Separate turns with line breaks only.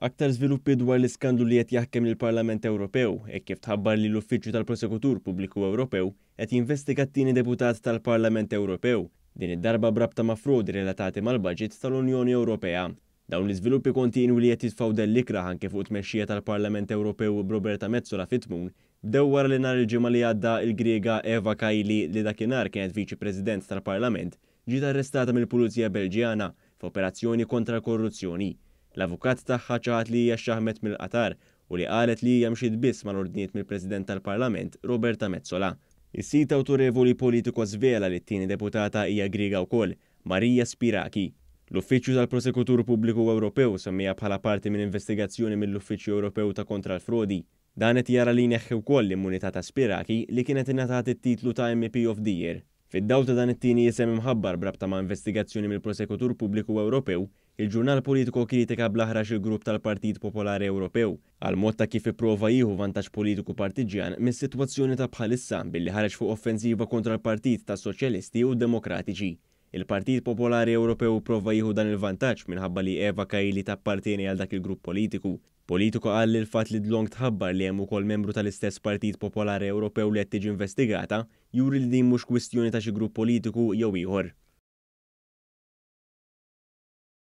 Aktar żviluppi dwar l-iskandlu li qed jaħkem lill-Parlament Ewropew hekk kif tħabbar li l-Uffiċċju tal-Prosekutur Pubbliku Ewropew qed jinvestiga t-tieni deputat tal-Parlament Ewropew, din id-darba b'rabta ma' frodi relatati mal-baġit tal-Unjoni Ewropea. Dawn l-iżviluppi kontinwi li qed jitfgħu dell ikrah anke fuq it-tmexxija tal-Parlament Ewropew b'Roberta Metsola fit-tmun, bdew wara li nhar il-Ġimgħa li għadda l-Griega Eva Kaili li dakinhar kienet Viċi President tal-Parlament ġiet arrestata mill-Pulizija Belġjana f'operazzjoni kontra l-korruzzjoni. L-avukat tagħha ċaħad li hija xxaħmet mill-Qatar u li qalet li hija mxiet biss mal-ordnijiet mill-President tal-Parlament, Roberta Metsola. Is-sit awtorevoli Politico żvela li t-tieni deputata hija Griega wkoll, Maria Spiraki. L-Uffiċċju tal-Prosekutur Pubbliku Ewropew semmiha bħala parti minn investigazzjoni mill-Uffiċċju Ewropew ta' Kontra l-Frodi. Dan qed jara li jneħħi wkoll l-immunità ta' Spiraki li kienet ingħatat it-titlu ta' MEP of the Year. Fid-dawl ta' dan it-tieni isem imħabbar b'rabta ma' investigazzjoni mill-Prosekutur Pubbliku Ewropew, il-ġurnal Politico kritika bl-aħrax il-grupp tal-Partit Popolari Ewropew għall-mod ta' kif ipprova jieħu vantaġġ politiku partiġġjan mis-sitwazzjoni ta' bħalissa billi ħareġ fuq offensiva kontra l-Partit tas-Soċjalisti u d-Demokratiċi. Il-Partit Popolari Ewropew ipprova jieħu dan il-vantaġġ minħabba li Eva Kaili tappartieni għal dak il-grupp politiku. Politico qal li l-fatt li Dlong tħabbar li hemm ukoll membru tal-istess Partit Popolari Ewropew li qed tiġi investigata, juri li din mhux kwistjoni ta' xi grupp politiku jew ieħor.